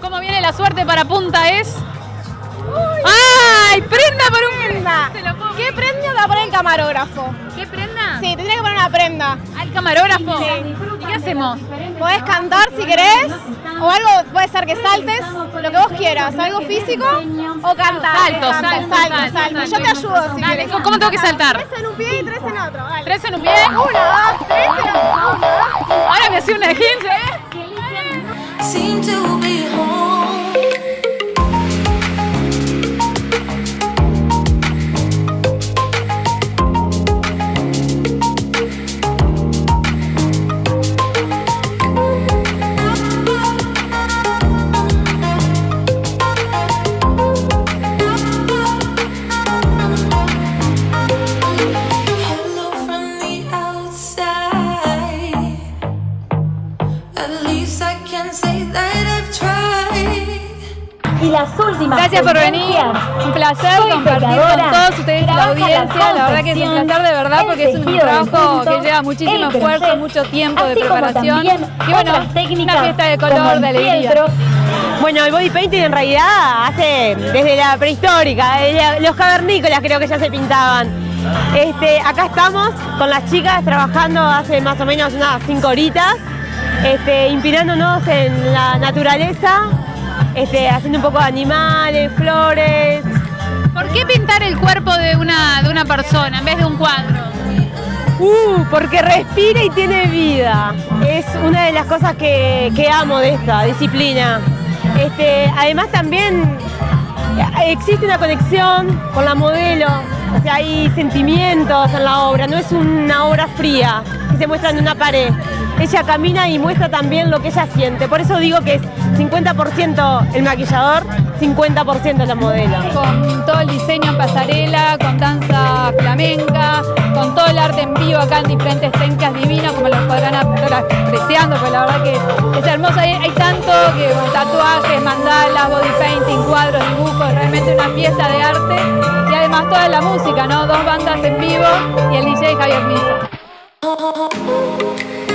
¿Cómo viene la suerte para punta es? ¡Ay! ¡Prenda por un prenda! ¿Qué prenda va a poner el camarógrafo? ¿Qué prenda? Sí, te tiene que poner una prenda. ¿Al camarógrafo? Sí. ¿Y qué hacemos? Podés cantar si querés, o algo, puede ser que saltes, lo que vos quieras, algo físico o cantar. Salto, salto, salto, salto. Yo te ayudo si quieres. ¿Cómo tengo que saltar? Tres en un pie y tres en otro. Tres en un pie. Uno, dos, tres en otro. Me hacía una de 15, ¿eh? Y las últimas Gracias por venir. Un placer Soy compartir con todos ustedes la audiencia. La verdad que es un placer de verdad porque es un trabajo punto, que lleva muchísimo esfuerzo, crochet, mucho tiempo de preparación. Y bueno, una fiesta de color, de alegría. Bueno, el body painting en realidad hace desde la prehistórica, desde los cavernícolas creo que ya se pintaban. Este, acá estamos con las chicas trabajando hace más o menos unas cinco horitas, este, inspirándonos en la naturaleza, este, haciendo un poco de animales, flores. ¿Por qué pintar el cuerpo de una, de una persona en vez de un cuadro? Uh, porque respira y tiene vida. Es una de las cosas que, que amo de esta disciplina. Este, además también eh, existe una conexión con la modelo. O sea, hay sentimientos en la obra, no es una obra fría se muestra en una pared. Ella camina y muestra también lo que ella siente. Por eso digo que es 50% el maquillador, 50% la modelo. Con todo el diseño en pasarela, con danza flamenca, con todo el arte en vivo acá en diferentes técnicas divinas, como los podrán apreciando, porque la verdad que es hermoso. Hay, tanto que tatuajes, mandalas, body painting, cuadros, dibujos, realmente una fiesta de arte. Y además toda la música, ¿no? Dos bandas en vivo y el DJ Javier Misa. Oh.